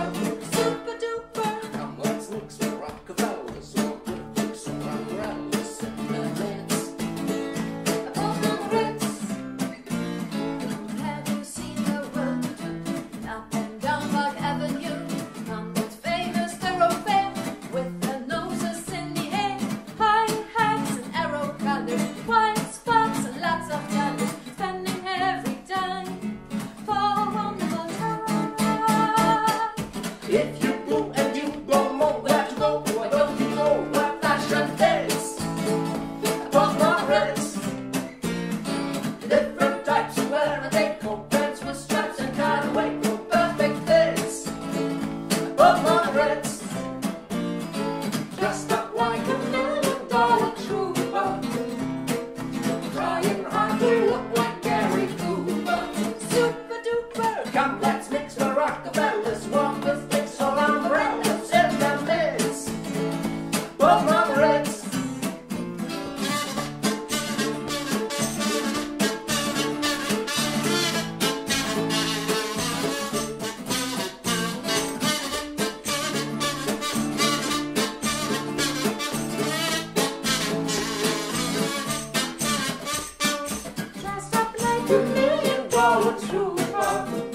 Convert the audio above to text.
love. If you go and you go more, where to go? boy, don't you know what fashion is? Different types of wear pants with and perfect fits. Dressed up like a million dollar trooper. Trying hard to look like Gary Cooper. Super duper. Come, let's mix the true love.